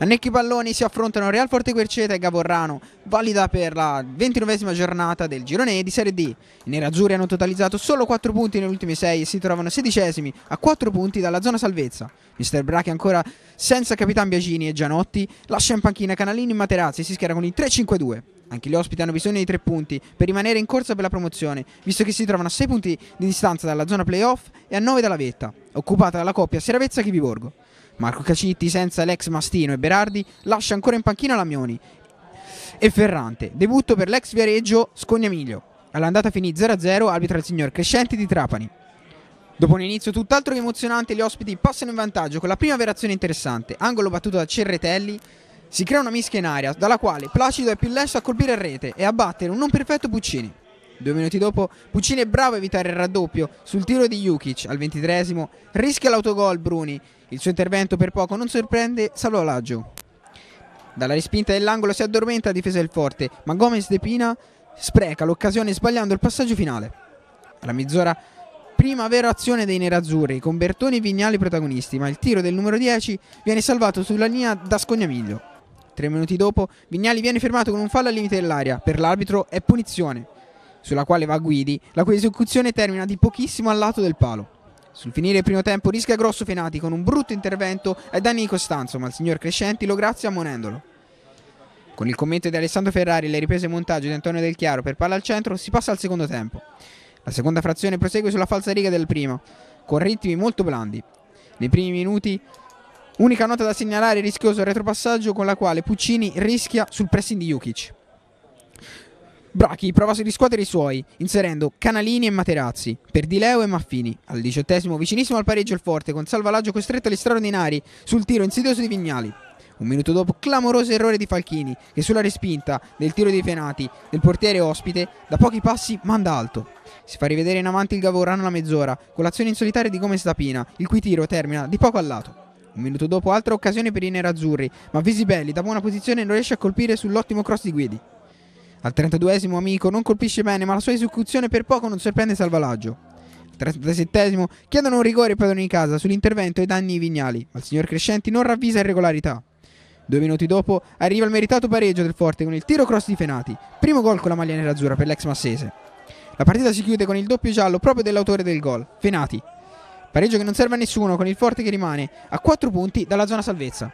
Annecchi palloni si affrontano Real Forte Querceta e Gavorrano, valida per la ventinovesima giornata del girone di Serie D. I nerazzurri hanno totalizzato solo 4 punti nelle ultime 6 e si trovano sedicesimi a 4 punti dalla zona salvezza. Mister Brachi ancora senza Capitan Biagini e Gianotti, lascia in panchina Canalini e Materazzi e si schiera con il 3-5-2. Anche gli ospiti hanno bisogno di 3 punti per rimanere in corsa per la promozione, visto che si trovano a 6 punti di distanza dalla zona playoff e a 9 dalla vetta, occupata dalla coppia Seravezza-Chiviborgo. Marco Cacitti, senza l'ex Mastino e Berardi, lascia ancora in panchina Lamioni e Ferrante. Debutto per l'ex Viareggio Scognamiglio. All'andata finì 0-0, arbitra il signor Crescenti di Trapani. Dopo un inizio tutt'altro che emozionante, gli ospiti passano in vantaggio con la prima verazione interessante. Angolo battuto da Cerretelli, si crea una mischia in aria, dalla quale Placido è più lesto a colpire il rete e a battere un non perfetto Puccini. Due minuti dopo, Puccini è bravo a evitare il raddoppio sul tiro di Jukic al ventitresimo, rischia l'autogol Bruni. Il suo intervento per poco non sorprende Salvolaggio. Dalla respinta dell'angolo si addormenta a difesa del forte, ma Gomez De Pina spreca l'occasione sbagliando il passaggio finale. Alla mezz'ora, prima vera azione dei nerazzurri, con Bertoni e Vignali protagonisti, ma il tiro del numero 10 viene salvato sulla linea da Scognamiglio. Tre minuti dopo, Vignali viene fermato con un fallo al limite dell'aria. Per l'arbitro è punizione, sulla quale va Guidi, la cui esecuzione termina di pochissimo al lato del palo. Sul finire il primo tempo rischia Grosso Fenati con un brutto intervento ai danni di Costanzo, ma il signor Crescenti lo grazia ammonendolo. Con il commento di Alessandro Ferrari e le riprese montaggio di Antonio Del Chiaro per palla al centro si passa al secondo tempo. La seconda frazione prosegue sulla falsa riga del primo, con ritmi molto blandi. Nei primi minuti, unica nota da segnalare il rischioso retropassaggio con la quale Puccini rischia sul pressing di Jukic. Brachi prova a riscuotere i suoi, inserendo Canalini e Materazzi, per Di Leo e Maffini. Al diciottesimo, vicinissimo al pareggio il forte, con Salvalaggio costretto agli straordinari sul tiro insidioso di Vignali. Un minuto dopo, clamoroso errore di Falchini, che sulla respinta del tiro dei Fenati del portiere ospite, da pochi passi manda alto. Si fa rivedere in avanti il Gavorano alla mezz'ora, con l'azione in solitaria di Gomez Tapina, il cui tiro termina di poco al lato. Un minuto dopo, altra occasione per i nerazzurri, ma Visibelli da buona posizione non riesce a colpire sull'ottimo cross di Guidi. Al 32esimo Amico non colpisce bene, ma la sua esecuzione per poco non sorprende Salvalaggio. Al 37esimo chiedono un rigore ai padroni di casa sull'intervento ai danni di Vignali, ma il signor Crescenti non ravvisa irregolarità. Due minuti dopo arriva il meritato pareggio del Forte con il tiro cross di Fenati, primo gol con la maglia nerazzurra per l'ex Massese. La partita si chiude con il doppio giallo proprio dell'autore del gol, Fenati. Pareggio che non serve a nessuno con il Forte che rimane a 4 punti dalla zona salvezza.